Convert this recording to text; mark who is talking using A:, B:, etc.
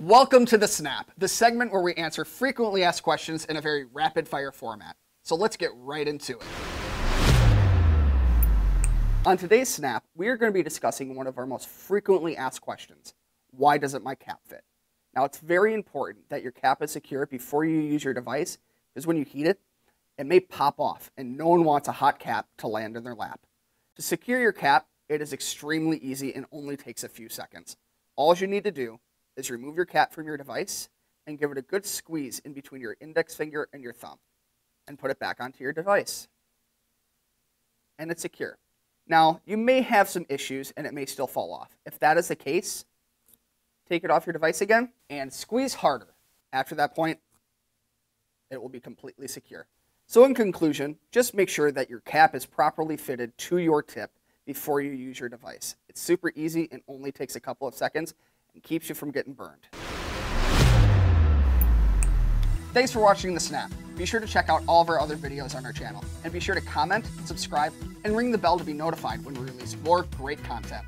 A: Welcome to the Snap, the segment where we answer frequently asked questions in a very rapid fire format. So let's get right into it. On today's Snap, we are going to be discussing one of our most frequently asked questions Why doesn't my cap fit? Now, it's very important that your cap is secure before you use your device because when you heat it, it may pop off, and no one wants a hot cap to land in their lap. To secure your cap, it is extremely easy and only takes a few seconds. All you need to do is remove your cap from your device and give it a good squeeze in between your index finger and your thumb and put it back onto your device. And it's secure. Now, you may have some issues and it may still fall off. If that is the case, take it off your device again and squeeze harder. After that point, it will be completely secure. So in conclusion, just make sure that your cap is properly fitted to your tip before you use your device. It's super easy and only takes a couple of seconds and keeps you from getting burned. Thanks for watching The Snap. Be sure to check out all of our other videos on our channel, and be sure to comment, subscribe, and ring the bell to be notified when we release more great content.